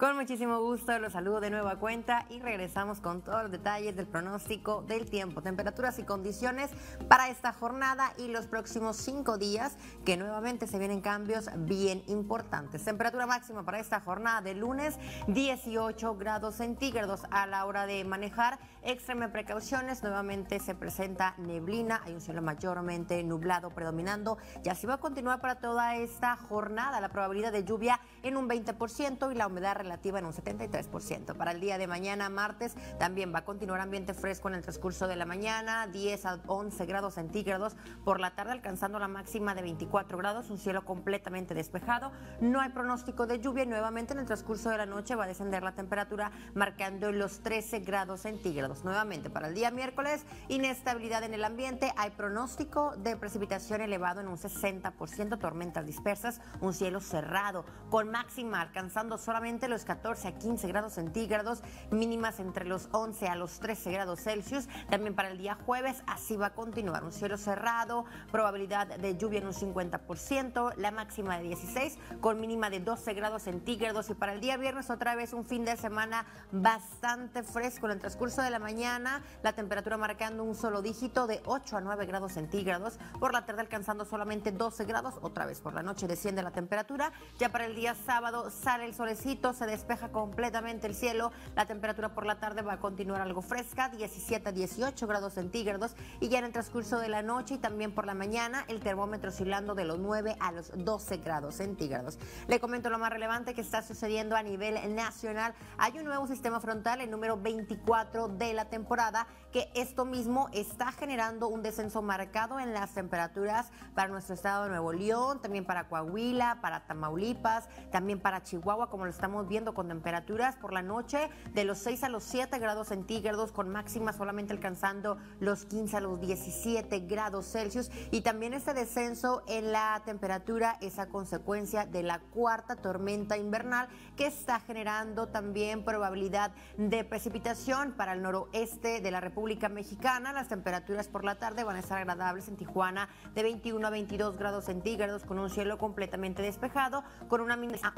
Con muchísimo gusto los saludo de nueva cuenta y regresamos con todos los detalles del pronóstico del tiempo, temperaturas y condiciones para esta jornada y los próximos cinco días que nuevamente se vienen cambios bien importantes. Temperatura máxima para esta jornada de lunes 18 grados centígrados a la hora de manejar. Extreme precauciones, nuevamente se presenta neblina, hay un cielo mayormente nublado predominando y así va a continuar para toda esta jornada la probabilidad de lluvia en un 20% y la humedad relativa en un 73%. Para el día de mañana, martes, también va a continuar ambiente fresco en el transcurso de la mañana, 10 a 11 grados centígrados por la tarde, alcanzando la máxima de 24 grados, un cielo completamente despejado. No hay pronóstico de lluvia y nuevamente en el transcurso de la noche va a descender la temperatura marcando los 13 grados centígrados. Nuevamente para el día miércoles, inestabilidad en el ambiente, hay pronóstico de precipitación elevado en un 60%, tormentas dispersas, un cielo cerrado, con máxima alcanzando solamente los 14 a 15 grados centígrados, mínimas entre los 11 a los 13 grados Celsius. También para el día jueves, así va a continuar. Un cielo cerrado, probabilidad de lluvia en un 50%, la máxima de 16 con mínima de 12 grados centígrados. Y para el día viernes, otra vez un fin de semana bastante fresco. En el transcurso de la mañana, la temperatura marcando un solo dígito de 8 a 9 grados centígrados. Por la tarde, alcanzando solamente 12 grados. Otra vez por la noche desciende la temperatura. Ya para el día sábado sale el solecito, se despeja completamente el cielo. La temperatura por la tarde va a continuar algo fresca, 17 a 18 grados centígrados. Y ya en el transcurso de la noche y también por la mañana, el termómetro oscilando de los 9 a los 12 grados centígrados. Le comento lo más relevante que está sucediendo a nivel nacional. Hay un nuevo sistema frontal, el número 24 de la temporada, que esto mismo está generando un descenso marcado en las temperaturas para nuestro estado de Nuevo León, también para Coahuila, para Tamaulipas, también para Chihuahua, como lo estamos viendo con temperaturas por la noche de los 6 a los 7 grados centígrados, con máxima solamente alcanzando los 15 a los 17 grados Celsius. Y también este descenso en la temperatura es a consecuencia de la cuarta tormenta invernal que está generando también probabilidad de precipitación para el noroeste de la República Mexicana. Las temperaturas por la tarde van a estar agradables en Tijuana de 21 a 22 grados centígrados con un cielo completamente despejado, con una mínima...